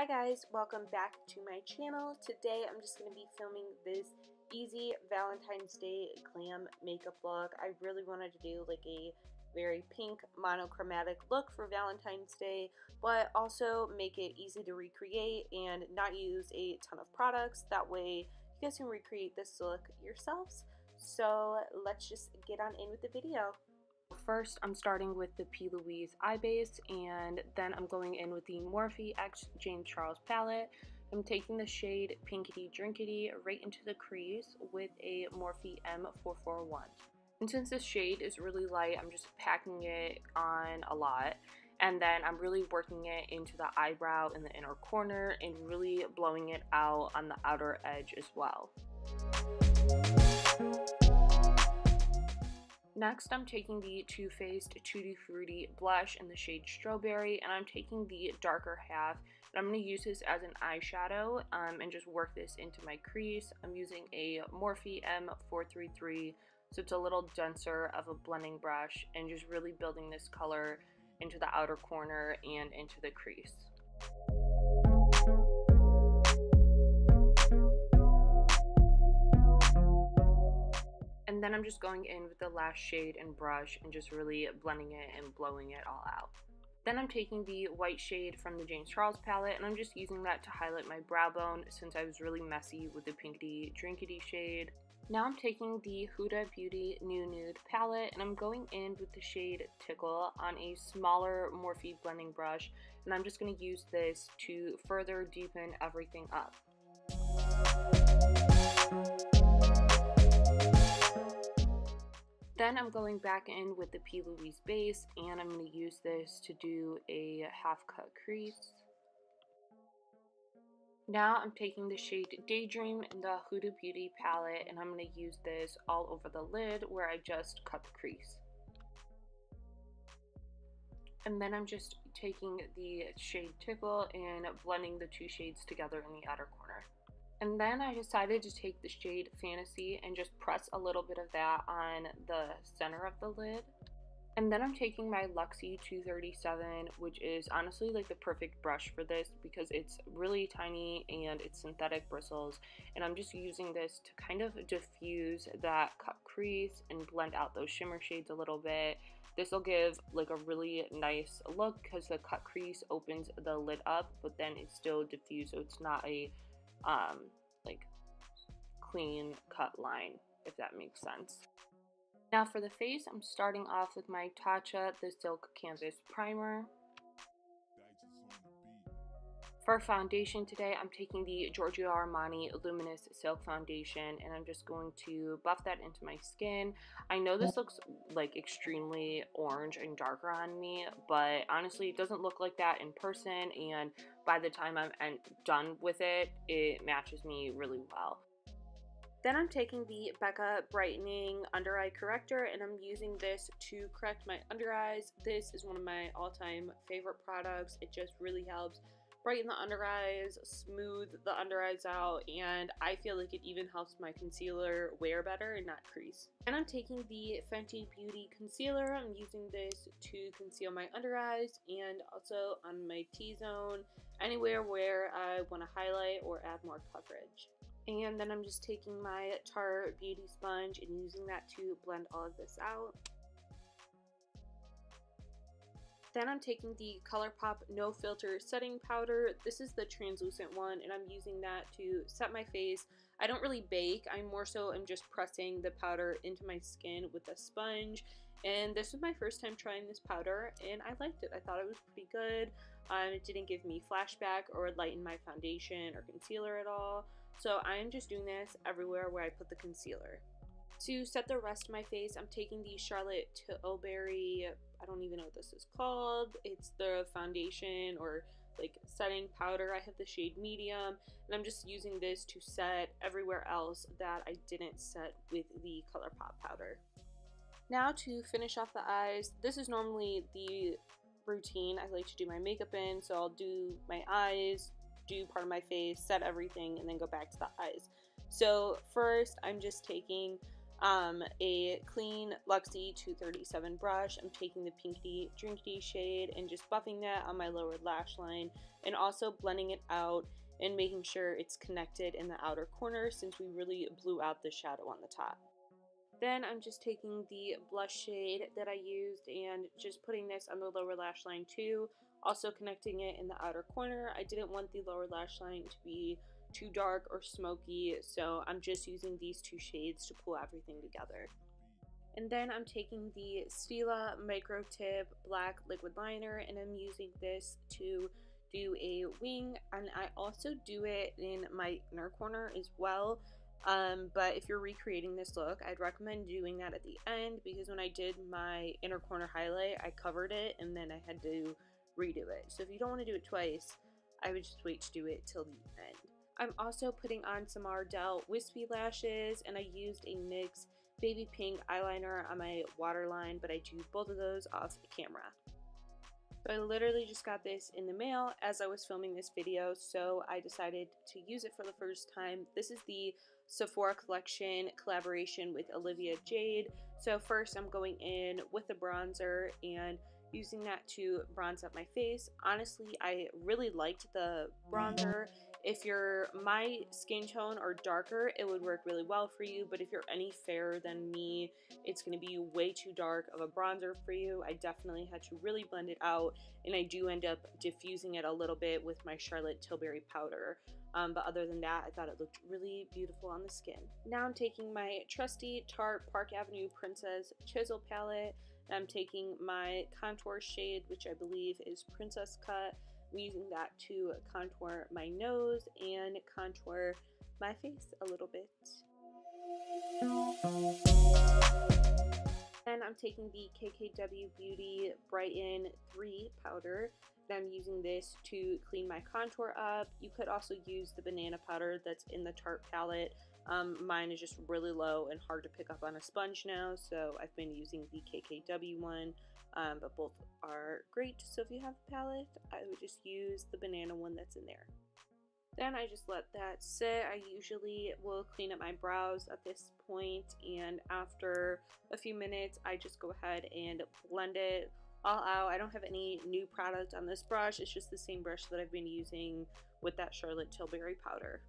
Hi guys, welcome back to my channel. Today I'm just going to be filming this easy Valentine's Day glam makeup look. I really wanted to do like a very pink monochromatic look for Valentine's Day, but also make it easy to recreate and not use a ton of products. That way you guys can recreate this look yourselves. So let's just get on in with the video. First, I'm starting with the P. Louise eye base, and then I'm going in with the Morphe X James Charles palette. I'm taking the shade Pinkity Drinkity right into the crease with a Morphe M441. And since this shade is really light, I'm just packing it on a lot. And then I'm really working it into the eyebrow in the inner corner and really blowing it out on the outer edge as well. Next, I'm taking the Too Faced Tutti Frutti blush in the shade Strobeberry, and I'm taking the darker half, and I'm going to use this as an eyeshadow um, and just work this into my crease. I'm using a Morphe M433, so it's a little denser of a blending brush, and just really building this color into the outer corner and into the crease. Then I'm just going in with the last shade and brush and just really blending it and blowing it all out. Then I'm taking the white shade from the James Charles palette and I'm just using that to highlight my brow bone since I was really messy with the Pinkity Drinkity shade. Now I'm taking the Huda Beauty New Nude palette and I'm going in with the shade Tickle on a smaller Morphe blending brush and I'm just going to use this to further deepen everything up. Then I'm going back in with the P. Louise base and I'm going to use this to do a half cut crease. Now I'm taking the shade Daydream in the Huda Beauty palette and I'm going to use this all over the lid where I just cut the crease. And then I'm just taking the shade Tickle and blending the two shades together in the outer corner. And then I decided to take the shade Fantasy and just press a little bit of that on the center of the lid. And then I'm taking my Luxie 237, which is honestly like the perfect brush for this because it's really tiny and it's synthetic bristles. And I'm just using this to kind of diffuse that cut crease and blend out those shimmer shades a little bit. This will give like a really nice look because the cut crease opens the lid up, but then it's still diffused, so it's not a um, like clean cut line, if that makes sense. Now for the face, I'm starting off with my Tatcha The Silk Canvas Primer. For foundation today, I'm taking the Giorgio Armani Luminous Silk Foundation and I'm just going to buff that into my skin. I know this looks like extremely orange and darker on me, but honestly it doesn't look like that in person and by the time I'm done with it, it matches me really well. Then I'm taking the Becca Brightening Under Eye Corrector and I'm using this to correct my under eyes. This is one of my all-time favorite products. It just really helps brighten the under eyes, smooth the under eyes out, and I feel like it even helps my concealer wear better and not crease. And I'm taking the Fenty Beauty Concealer. I'm using this to conceal my under eyes and also on my T-zone, anywhere where I want to highlight or add more coverage. And then I'm just taking my Tarte Beauty Sponge and using that to blend all of this out. Then I'm taking the ColourPop No Filter Setting Powder. This is the translucent one and I'm using that to set my face. I don't really bake, I more so am just pressing the powder into my skin with a sponge. And this was my first time trying this powder and I liked it. I thought it was pretty good. Um, it didn't give me flashback or lighten my foundation or concealer at all. So I'm just doing this everywhere where I put the concealer. To set the rest of my face, I'm taking the Charlotte Tilbury I don't even know what this is called. It's the foundation or like setting powder. I have the shade medium and I'm just using this to set everywhere else that I didn't set with the ColourPop powder. Now to finish off the eyes, this is normally the routine I like to do my makeup in. So I'll do my eyes, do part of my face, set everything, and then go back to the eyes. So first I'm just taking um, a clean Luxie 237 brush. I'm taking the Pinkity Drinkity shade and just buffing that on my lower lash line and also blending it out and making sure it's connected in the outer corner since we really blew out the shadow on the top. Then I'm just taking the blush shade that I used and just putting this on the lower lash line too, also connecting it in the outer corner. I didn't want the lower lash line to be too dark or smoky, so I'm just using these two shades to pull everything together. And then I'm taking the Stila Micro Tip Black Liquid Liner and I'm using this to do a wing and I also do it in my inner corner as well um, but if you're recreating this look, I'd recommend doing that at the end because when I did my inner corner highlight, I covered it and then I had to redo it. So if you don't want to do it twice, I would just wait to do it till the end. I'm also putting on some Ardell Wispy Lashes and I used a NYX Baby Pink eyeliner on my waterline, but I do both of those off camera. So I literally just got this in the mail as I was filming this video, so I decided to use it for the first time. This is the Sephora collection collaboration with Olivia Jade. So first I'm going in with a bronzer and using that to bronze up my face. Honestly, I really liked the bronzer. If you're my skin tone or darker, it would work really well for you. But if you're any fairer than me, it's going to be way too dark of a bronzer for you. I definitely had to really blend it out. And I do end up diffusing it a little bit with my Charlotte Tilbury powder. Um, but other than that, I thought it looked really beautiful on the skin. Now I'm taking my trusty Tarte Park Avenue Princess Chisel palette. I'm taking my contour shade, which I believe is Princess Cut. Using that to contour my nose and contour my face a little bit. And I'm taking the KKW Beauty Brighten 3 powder I'm using this to clean my contour up. You could also use the banana powder that's in the Tarte palette. Um, mine is just really low and hard to pick up on a sponge now, so I've been using the KKW one, um, but both are great. So if you have a palette, I would just use the banana one that's in there. Then I just let that sit. I usually will clean up my brows at this point, and after a few minutes, I just go ahead and blend it all out. I don't have any new product on this brush. It's just the same brush that I've been using with that Charlotte Tilbury powder.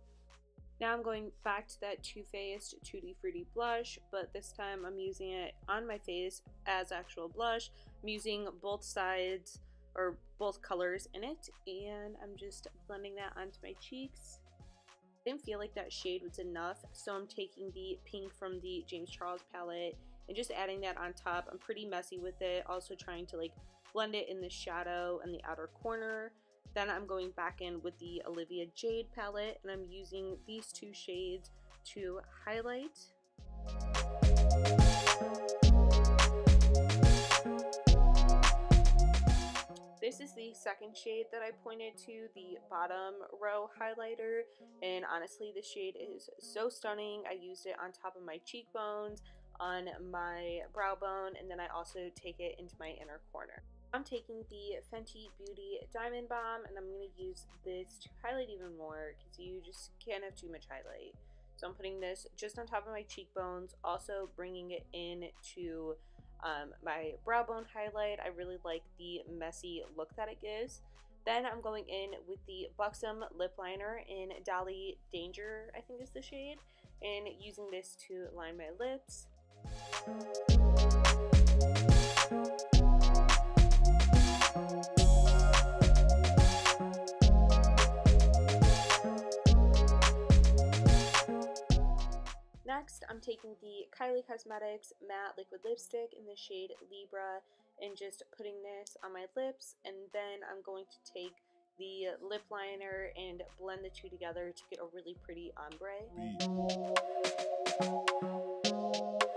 Now I'm going back to that Too Faced Tutti Frutti blush, but this time I'm using it on my face as actual blush. I'm using both sides or both colors in it, and I'm just blending that onto my cheeks. I didn't feel like that shade was enough, so I'm taking the pink from the James Charles palette and just adding that on top. I'm pretty messy with it. Also trying to like blend it in the shadow and the outer corner. Then I'm going back in with the Olivia Jade palette and I'm using these two shades to highlight. This is the second shade that I pointed to, the bottom row highlighter, and honestly this shade is so stunning. I used it on top of my cheekbones, on my brow bone and then I also take it into my inner corner. I'm taking the Fenty Beauty Diamond Bomb and I'm going to use this to highlight even more because you just can't have too much highlight. So I'm putting this just on top of my cheekbones, also bringing it in to um, my brow bone highlight. I really like the messy look that it gives. Then I'm going in with the Buxom lip liner in Dolly Danger, I think is the shade, and using this to line my lips. Next, I'm taking the Kylie Cosmetics Matte Liquid Lipstick in the shade Libra and just putting this on my lips and then I'm going to take the lip liner and blend the two together to get a really pretty ombre. leave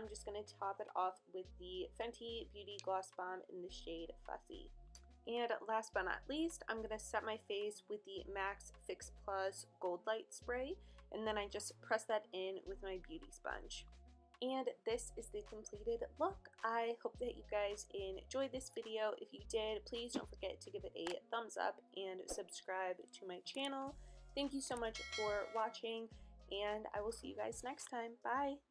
I'm just going to top it off with the Fenty Beauty Gloss Bomb in the shade Fussy. And last but not least, I'm going to set my face with the MAC Fix Plus Gold Light Spray and then I just press that in with my beauty sponge. And this is the completed look. I hope that you guys enjoyed this video. If you did, please don't forget to give it a thumbs up and subscribe to my channel. Thank you so much for watching, and I will see you guys next time. Bye!